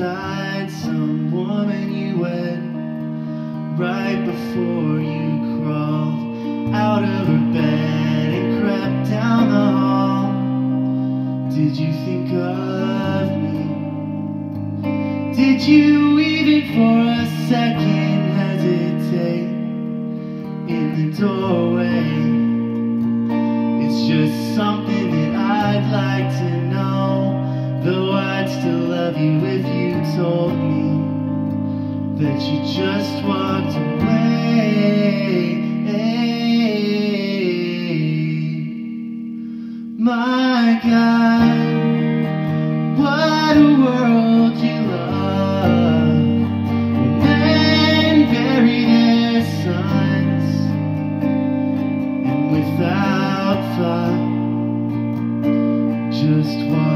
beside some woman you wed right before you crawled out of her bed and crept down the hall. Did you think of me? Did you even for a second hesitate in the doorway? It's just something that I'd like to know. Still love you if you told me that you just walked away. My God, what a world you love. And then bury their sons, and without thought, just walk.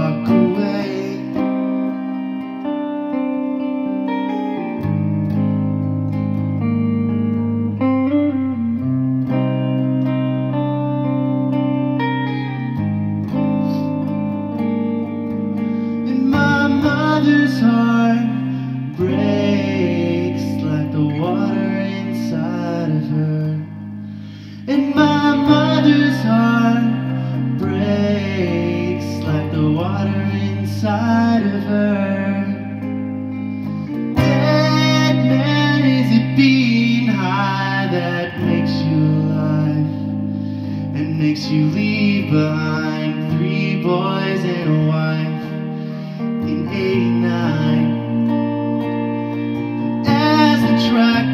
soldier's heart breaks like the water inside of her. And my mother's heart breaks like the water inside of her. Dead man, is it being high that makes you and makes you leave behind three boys and a wife? in 89 as the track